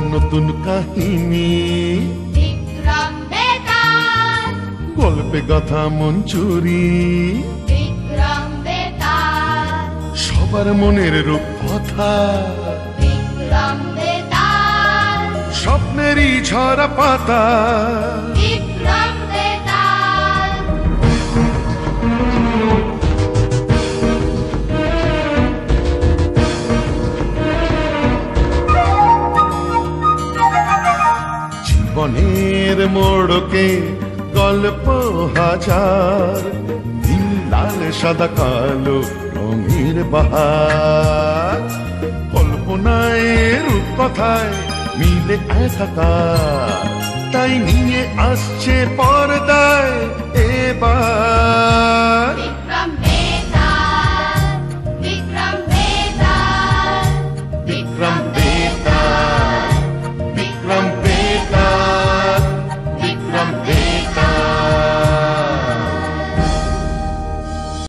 নতুন কাহিনী। গল্পে গাথা মঞ্চুরি সবার মনের রূপ কথা। স্বপ্নেরই ছড়া পাতা। জীবনের মোড়কে গল্প হাজার নীল লাল সাদা কালো রঙের বাহার। কল্পনায় রূপ কথায় মিলে একাকার, তাই নিয়ে আসছে এবার